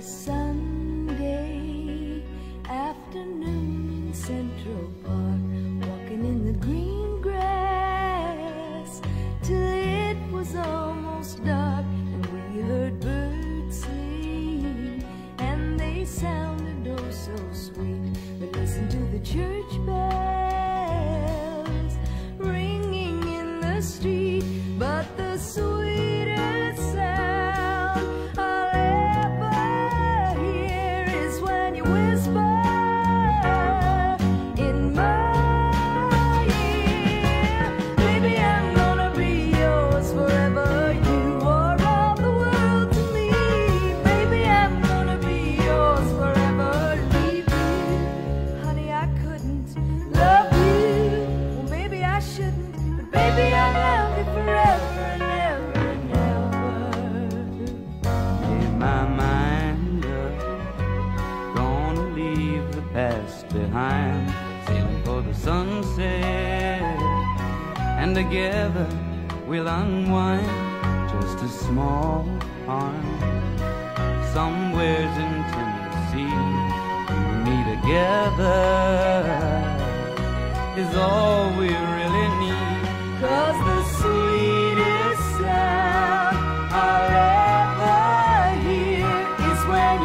Sunday afternoon in Central Park, walking in the green grass till it was almost dark, and we heard birds sing, and they sounded oh so sweet. But listen to the church bells ringing in the street, but the sweetest I shouldn't, but baby, I'll love you forever and ever and ever. Made my mind up. Gonna leave the past behind. Sailing for the sunset. And together we'll unwind. Just a small farm. Somewhere's in Tennessee. You and me together is all